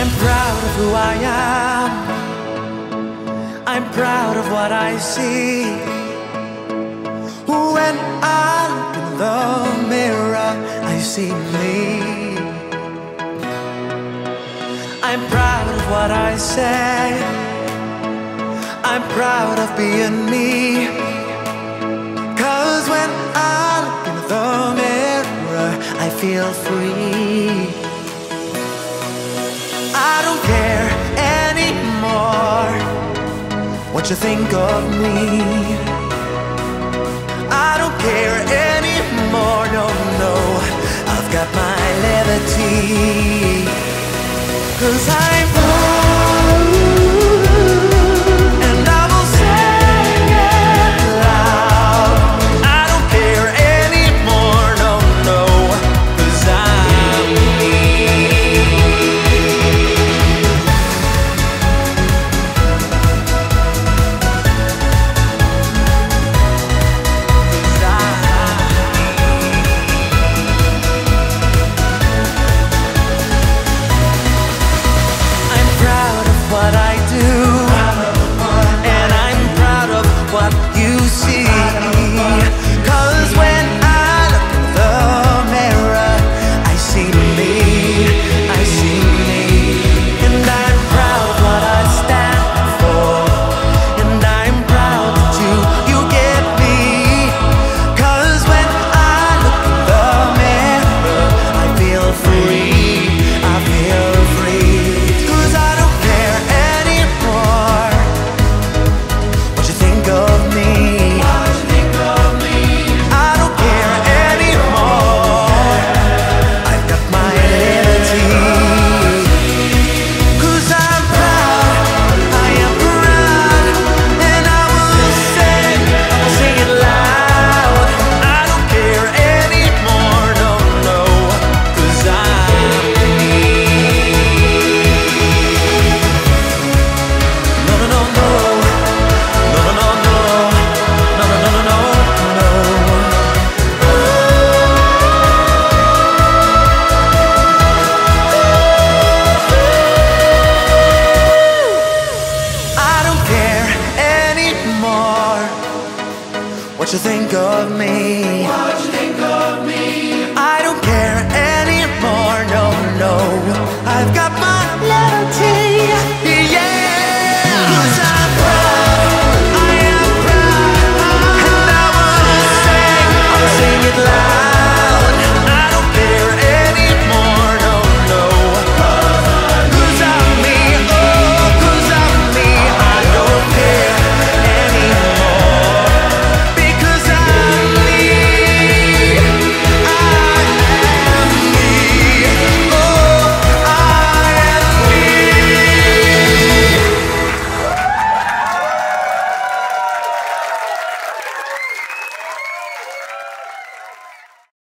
I'm proud of who I am. I'm proud of what I see. When I look in the mirror, I see me. I'm proud of what I say. I'm proud of being me. Cause when I look in the mirror, I feel free. what you think of me. I don't care anymore, no, no. I've got my levity. Cause I'm what you what you think of me. What you think of me? I don't care anymore. No, no. I've got my